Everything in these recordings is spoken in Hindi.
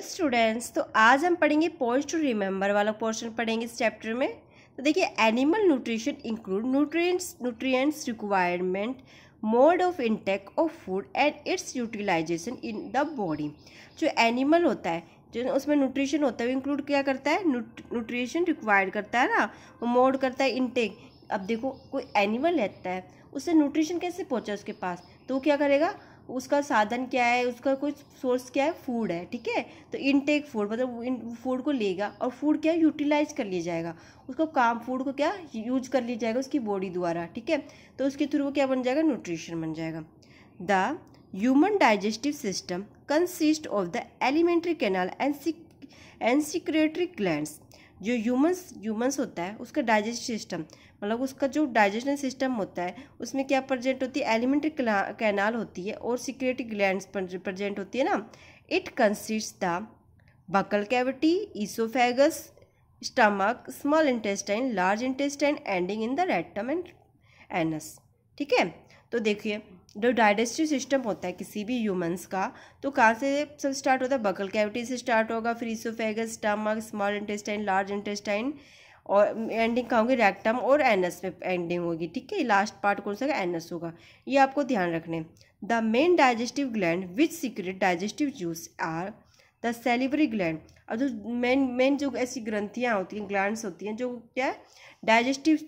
स्टूडेंट्स तो आज हम पढ़ेंगे पॉइंट्स टू रिमेंबर वाला पोर्शन पढ़ेंगे इस चैप्टर में। तो देखिए animal nutrition include nutrients nutrients requirement mode of intake of food and its utilisation in the body जो एनिमल होता है, जो उसमें न्यूट्रिशन होता है, वो इंक्लूड क्या करता है? न्यूट्रिशन रिक्वायर्ड करता है ना? वो मोड करता है इंटेक अब देखो, कोई एनिमल रहता है उससे न्यूट्रिशन कैसे पहुँचा उसके पास? तो वो क्या करेगा? उसका साधन क्या है, उसका कोई सोर्स क्या है? फ़ूड है, ठीक है? तो इनटेक फ़ूड मतलब फ़ूड को लेगा और फ़ूड क्या यूटिलाइज कर लिया जाएगा। उसको काम फ़ूड को क्या? यूज़ कर लिया जाएगा उसकी बॉडी द्वारा, ठीक है? तो उसके थ्रू क्या बन जाएगा? न्यूट्रिशन बन जाएगा। The human digestive system consist of the alimentary canal and and secretory glands जो ह्यूमंस ह्यूमंस होता है, उसका डाइजेस्ट सिस्टम मतलब उसका जो डाइजेशन सिस्टम होता है, उसमें क्या प्रजेंट होती है? एलिमेंट्री कैनाल होती है और सिक्रेटरी ग्लैंड प्रजेंट होती है ना it consist the buccal cavity oesophagus stomach small intestine large intestine ending in the rectum and anus ठीक है? तो देखिए जो डाइजेस्टिव सिस्टम होता है किसी भी ह्यूमंस का तो कहाँ से सब स्टार्ट होता है? बकल कैविटी से स्टार्ट होगा, फिर oesophagus stomach small intestine large intestine और एंडिंग कहाँ होगी? रैक्टम और एनस में एंडिंग होगी, ठीक है? लास्ट पार्ट कौन सा एनस होगा। ये आपको ध्यान रखने। The main digestive gland which secrete digestive juice are the salivary gland. और जो मेन मेन जो ऐसी ग्रंथियाँ होती हैं, ग्लैंड्स होती हैं, जो क्या है? डाइजेस्टिव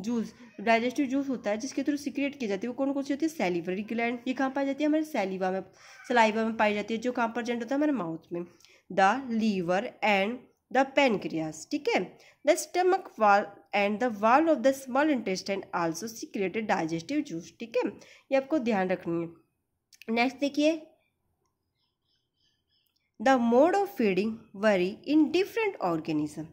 जूस डाइजेस्टिव जूस होता है, जिसके थ्रू सिक्रेट की जाती है। वो कौन कौन सी होती है? Salivary gland. ये कहाँ पाई जाती है? हमारे सेलिवा में, सलाइवा में पाई जाती है, जो कहाँ पर जेंट होता है? हमारे माउथ में। The liver and the pancreas, ठीक है? The stomach wall and the wall of the small intestine also secreted digestive juice, ठीक है? ये आपको ध्यान रखनी है। नेक्स्ट देखिए the mode of feeding vary in different organism.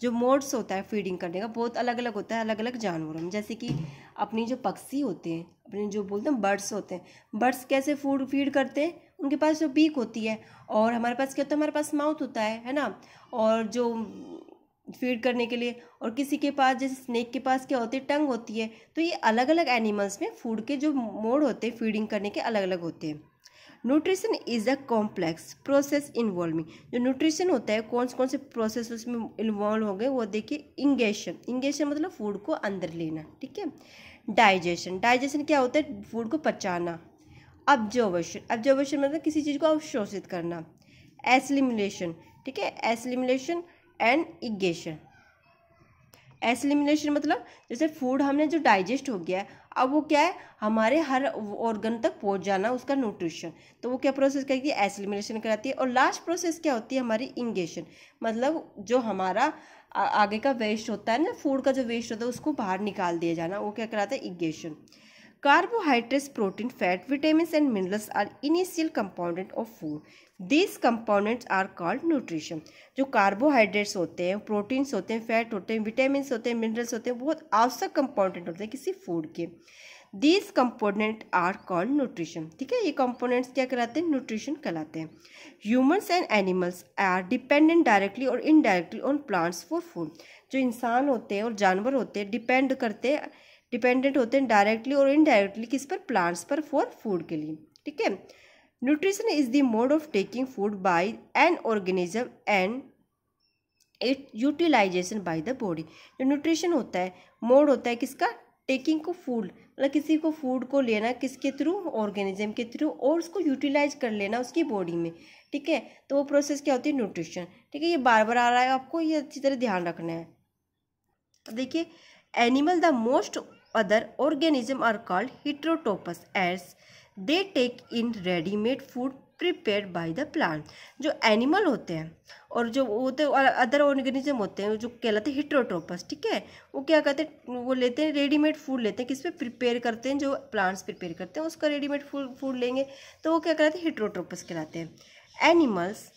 जो मोड्स होता है फीडिंग करने का, बहुत अलग अलग होता है अलग अलग जानवरों में। जैसे कि अपनी जो पक्षी होते हैं, अपने जो बोलते हैं बर्ड्स होते हैं, बर्ड्स कैसे फ़ूड फ़ीड करते हैं? उनके पास जो बीक होती है और हमारे पास क्या होता है? हमारे पास माउथ होता है है ना? और जो फ़ीड करने के लिए और किसी के पास, जैसे स्नेक के पास क्या होती है? टंग होती है। तो ये अलग अलग एनिमल्स में फ़ूड के जो मोड होते हैं, फीडिंग करने के अलग अलग होते हैं। Nutrition is a complex process involving जो न्यूट्रिशन होता है कौन कौन से प्रोसेस उसमें इन्वॉल्व हो गए, वो देखिए इंगेशन इंगेशन मतलब फ़ूड को अंदर लेना, ठीक है? डाइजेशन डाइजेशन क्या होता है? फ़ूड को पचाना. ऑब्जर्वेशन ऑब्जर्वेशन मतलब किसी चीज़ को अवशोषित करना. एसलिमिलेशन ठीक है? एसलिमिलेशन एंड इगेशन एसलिमिनेशन मतलब जैसे फ़ूड हमने जो डाइजेस्ट हो गया अब वो क्या है? हमारे हर ऑर्गन तक पहुँच जाना उसका न्यूट्रिशन तो वो क्या प्रोसेस करती है? एसिलिमिनेशन कराती है। और लास्ट प्रोसेस क्या होती है? हमारी इंगेशन मतलब जो हमारा आगे का वेस्ट होता है ना फ़ूड का जो वेस्ट होता है, उसको बाहर निकाल दिया जाना। वो क्या कराता है? Ingestion carbohydrates protein fat vitamin and minerals are initial component of food this components are called nutrition जो कार्बोहाइड्रेट्स होते हैं प्रोटीन्स होते हैं फैट होते हैं विटामिन होते हैं मिनरल्स होते हैं, बहुत आवश्यक कंपोनेंट होते हैं किसी फ़ूड के। These component are called nutrition ठीक है? ये कंपोनेंट्स क्या कहलाते हैं? न्यूट्रिशन कहलाते हैं। Humans and animals are dependent directly और indirectly on plants for food जो इंसान होते हैं और जानवर होते हैं डिपेंड करते हैं डिपेंडेंट होते हैं डायरेक्टली और इनडायरेक्टली किस पर? प्लांट्स पर, फॉर फ़ूड के लिए। ठीक है? Nutrition is the mode of taking food by an organism and it utilisation by the body. जो न्यूट्रिशन होता है, मोड होता है किसका? टेकिंग को फ़ूड मतलब किसी को फ़ूड को लेना किसके थ्रू? ऑर्गेनिज्म के थ्रू और उसको यूटिलाइज कर लेना उसकी बॉडी में। ठीक है? तो वो प्रोसेस क्या होती है? न्यूट्रिशन। ठीक है? ये बार बार आ रहा है आपको, ये अच्छी तरह ध्यान रखना है। देखिए, animal the most other organism are called heterotrophs as they take in readymade food prepare by the plant जो एनिमल होते हैं, और जो होते अदर ऑर्गेनिज्म होते हैं, जो कहलाते हैं हिट्रोट्रोपस ठीक है? वो क्या कहते हैं? वो लेते हैं रेडीमेड फ़ूड लेते हैं, किस पे? प्रिपेयर करते हैं, जो प्लांट्स प्रिपेयर करते हैं, उसका रेडीमेड फ़ूड फ़ूड लेंगे। तो वो क्या कहलाते हैं? हिट्रोट्रोपस कहलाते हैं। Animals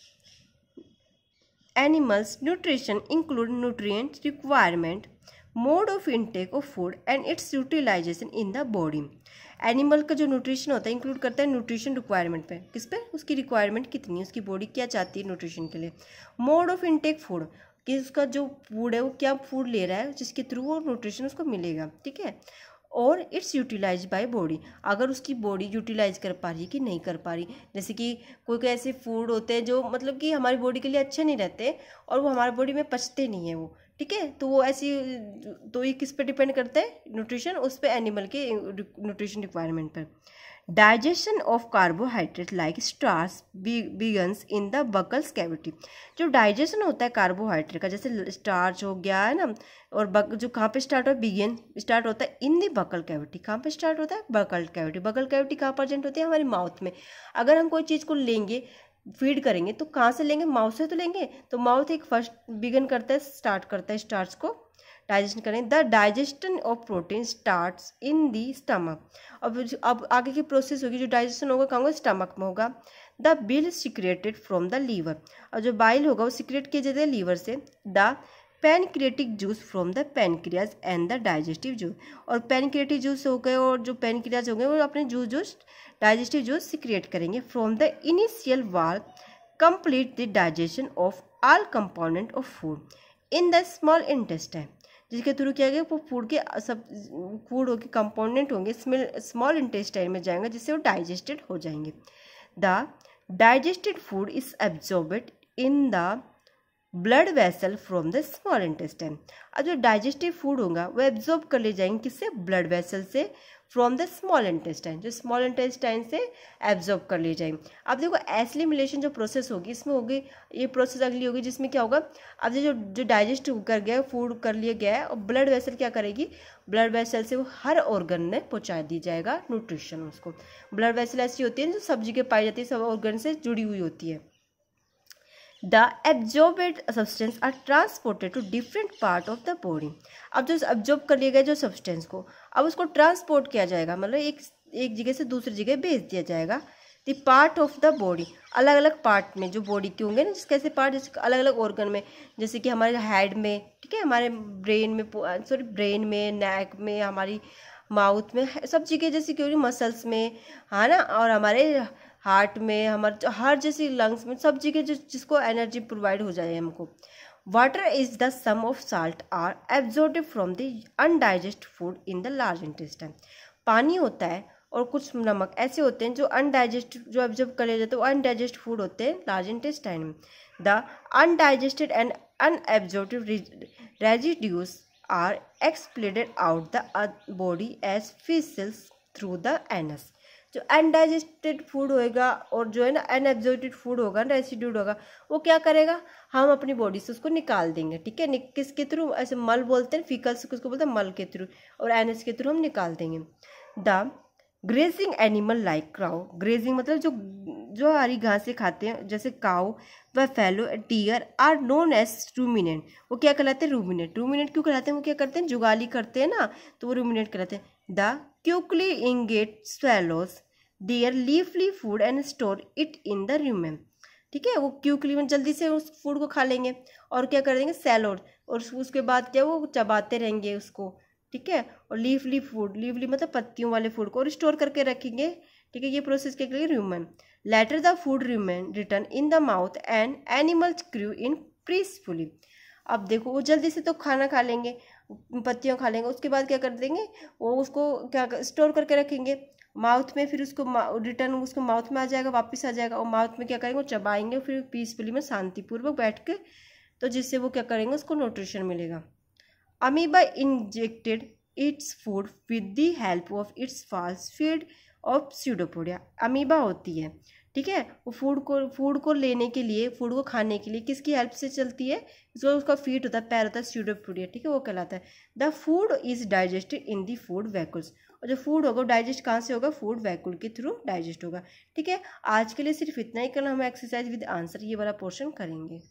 animals nutrition include nutrient requirement mode of intake of food and its utilisation in the body. Animal का जो न्यूट्रिशन होता है इंक्लूड करता है न्यूट्रिशन रिक्वायरमेंट पे। किस पे? उसकी रिक्वायरमेंट कितनी है? उसकी बॉडी क्या चाहती है न्यूट्रिशन के लिए। मोड ऑफ़ इनटेक फ़ूड, कि उसका जो फ़ूड है, वो क्या फ़ूड ले रहा है, जिसके थ्रू वो न्यूट्रिशन उसको मिलेगा, ठीक है? और इट्स यूटिलाइज बाय बॉडी अगर उसकी बॉडी यूटिलाइज कर पा रही है कि नहीं कर पा रही, जैसे कि कोई कोई ऐसे फ़ूड होते हैं जो मतलब कि हमारी बॉडी के लिए अच्छे नहीं रहते, और वो हमारी बॉडी में पचते नहीं है वो। ठीक है? तो वो ऐसी तो ये किस पे डिपेंड करता है? न्यूट्रिशन उस पर एनिमल के न्यूट्रिशन रिक्वायरमेंट पर। Digestion of carbohydrate like starch begins in the buccals cavity जो डाइजेशन होता है कार्बोहाइड्रेट का, जैसे स्टार्च हो गया, है ना? और बक, जो कहाँ पे स्टार्ट होता है बिगन स्टार्ट होता है इन दी बकल कैविटी कहाँ पे स्टार्ट होता है? बकल कैविटी बकल कैविटी कहाँ प्रेजेंट होती है? हमारी माउथ में। अगर हम कोई चीज़ को लेंगे फ़ीड करेंगे तो कहाँ से लेंगे? माउथ से तो लेंगे। तो माउथ एक फ़र्स्ट बिगन करता है स्टार्ट करता है स्टार्च को। डाइजेशन करें the digestion of protein start in the stomach अब अब आगे की प्रोसेस होगी, जो डाइजेशन होगा, कहाँ होगा? स्टमक में होगा। The bile secreted from the liver और जो बाइल होगा, वो सिक्रेट किया जाता है लीवर से। The pancreatic juice from the pancreas and the digestive juice. और पेनक्रिएटिक जूस हो गए और जो पेनक्रियाज हो गए वो अपने juice juice, digestive juice secrete करेंगे। From the intestinal wall, complete the digestion of all component of food in the small intestine. जिसके थ्रू क्या गया वो फ़ूड के, सब, फ़ूड होगी कंपोनेंट होंगे स्मॉल इंटेस्टाइन में जाएँगे, जिससे वो डाइजेस्टेड हो जाएँगे। The digested food is absorbed in the blood vessel from the small intestine अब जो डाइजेस्टिव फ़ूड होगा, वो एब्जॉर्ब कर ले जाएँगे किससे? ब्लड वेसल से फ्रॉम द स्मॉल इंटेस्टाइन जो स्मॉल इंटेस्टाइन से एब्जॉर्ब कर ले जाएँगे। अब देखो एसलिमिलेशन जो प्रोसेस होगी, इसमें होगी, ये प्रोसेस अगली होगी जिसमें क्या होगा? अब जो जो डाइजेस्ट कर गया फ़ूड कर लिया गया है, और ब्लड वेसल क्या करेगी? ब्लड वेसल से वो हर ऑर्गन में पहुँचा दी जाएगा न्यूट्रिशन उसको। ब्लड वेसल ऐसी होती है जो सब्ज़ी के पाई जाती है, सब ऑर्गन से जुड़ी हुई होती है। The absorbed substance are transported to different part of the body अब जो एब्जॉर्ब कर लिया गया जो सब्सटेंस को, अब उसको ट्रांसपोर्ट किया जाएगा। मतलब एक एक जगह से दूसरी जगह भेज दिया जाएगा। The part of the body अलग अलग पार्ट में जो बॉडी के होंगे ना, जिस कैसे पार्ट जैसे अलग अलग ऑर्गन में, जैसे कि हमारे हेड में, ठीक है? हमारे ब्रेन में सॉरी ब्रेन में नेक में, हमारी माउथ में, सब जगह जैसे कि मसल्स में, है ना? और हमारे हार्ट में, हमारे हर जैसी लंग्स में, सब जगह जो, जिसको एनर्जी प्रोवाइड हो जाए हमको। Water is the some of salt are absorb from the undigested food in the large intestine पानी होता है और कुछ नमक ऐसे होते हैं जो अनडाइजेस्ट जो एब्जॉर्ब कर जाते हैं, वो अनडाइजेस्ट फ़ूड होते हैं लार्ज इंटेस्टाइन में। The undigested and unabsorbed residues are expelled out the body as faeces through the anus जो अनडाइजेस्टेड फ़ूड होएगा और जो है ना अनएब्जॉर्टेड फ़ूड होगा रेसिड्यूड होगा, वो क्या करेगा? हम अपनी बॉडी से उसको निकाल देंगे, ठीक है? किसके थ्रू ऐसे मल बोलते हैं फीकल्स उसको बोलते हैं? मल के थ्रू और एनएस के थ्रू हम निकाल देंगे। The grazing animal like crow grazing मतलब जो जो हरी घासें खाते हैं, जैसे cow buffalo deer are known as ruminant वो क्या कहलाते हैं? रूमिनेंट रूमिनेंट क्यों कहलाते हैं? वो क्या करते हैं? जुगाली करते हैं ना तो वो रूमिनेंट कहलाते हैं। The quickly ingest swallows their leafy food and store it in the rumen ठीक है? वो क्यूकली में जल्दी से उस फ़ूड को खा लेंगे। और क्या कर देंगे? सैलोड और उसके बाद क्या वो चबाते रहेंगे उसको। ठीक है? और लीफली फ़ूड लीफली मतलब पत्तियों वाले फ़ूड को और स्टोर करके रखेंगे। ठीक है? ये प्रोसेस क्या करेंगे human later the food remain return in the mouth and animals crew in peacefully अब देखो, वो जल्दी से तो खाना खा लेंगे। पत्तियों खा लेंगे उसके बाद क्या कर देंगे, वो उसको क्या स्टोर करके रखेंगे। माउथ में फिर उसको रिटर्न उसको माउथ में आ जाएगा, वापस आ जाएगा। और माउथ में क्या करेंगे, वो चबाएँगे फिर पीसफुली में शांतिपूर्वक बैठ के तो जिससे वो क्या करेंगे, उसको न्यूट्रिशन मिलेगा। Amoeba injected its food with the help of its fast feet of pseudopodia amoeba होती है। ठीक है? वो फ़ूड को फ़ूड को लेने के लिए फ़ूड को खाने के लिए किसकी हेल्प से चलती है? जो उसका फीट होता है, पैर होता है स्यूडोपोडिया ठीक है? वो कहलाता है। The food is digested in the food vacuoles और जो फ़ूड होगा डाइजेस्ट कहाँ से होगा? फ़ूड वैकुल के थ्रू डाइजेस्ट होगा। ठीक है? आज के लिए सिर्फ़ इतना ही। कल हम एक्सरसाइज विद आंसर ये वाला पोर्शन करेंगे।